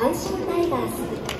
阪神タイガース。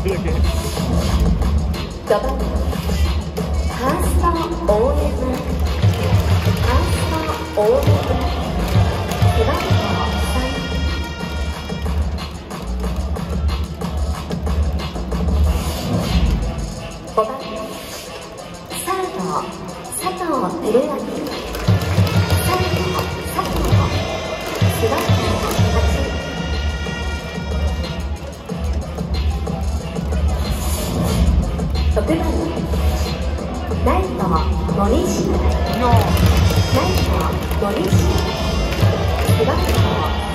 5番ファースト大山ファースト大山背番号3 5番サード佐藤輝明6番ライト森下ライト森下背番号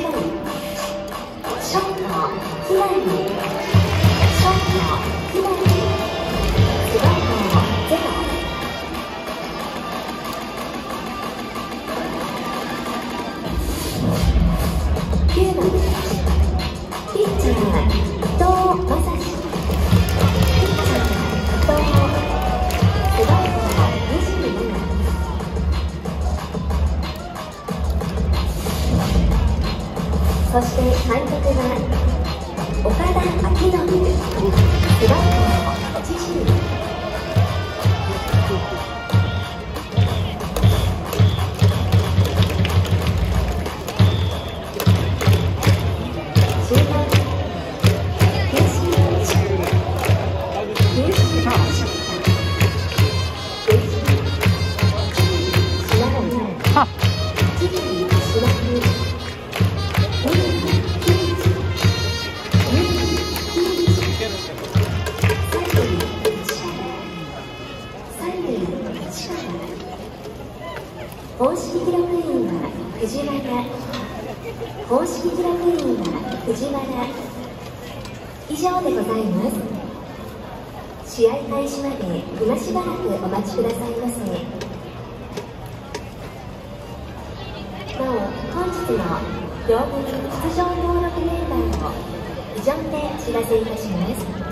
ショット2枚还配套电源保护嘴巴很的保障公式記録員は藤原公式記録員は藤原以上でございます。試合開始まで今しばらくお待ちくださいませ。なお本日の両軍出場登録メンバーを以上で知らせいたします。